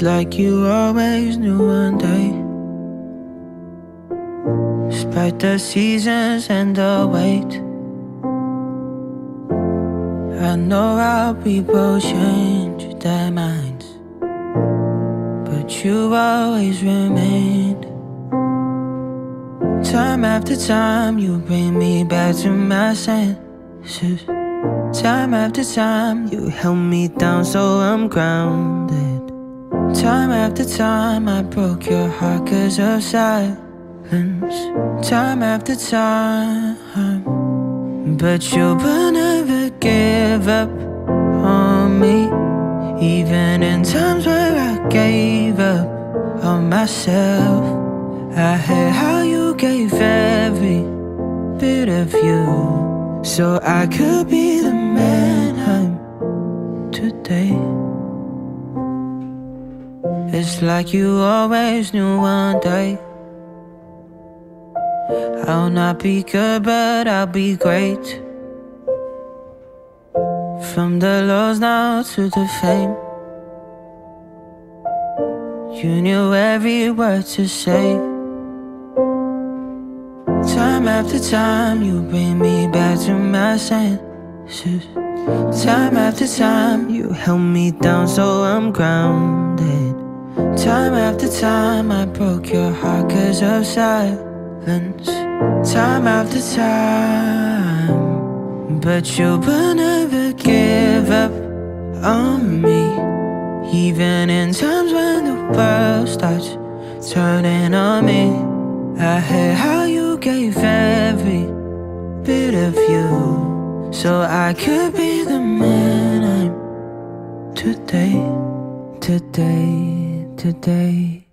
like you always knew one day. Despite the seasons and the wait, I know how people change their minds, but you always remained. Time after time, you bring me back to my senses. Time after time, you held me down so I'm grounded. Time after time, I broke your heart cause of silence. Time after time, but you will never give up on me. Even in times where I gave up on myself, I heard how you gave every bit of you so I could be the man I'm today. It's like you always knew one day. I'll not be good, but I'll be great. From the lows now to the fame. You knew every word to say. Time after time, you bring me back to my senses. Time after time, you held me down so I'm grounded. Time after time, I broke your heart cause of silence. Time after time, but you will never give up on me. Even in times when the world starts turning on me, I heard how you gave every bit of you so I could be the man I'm today, today, today.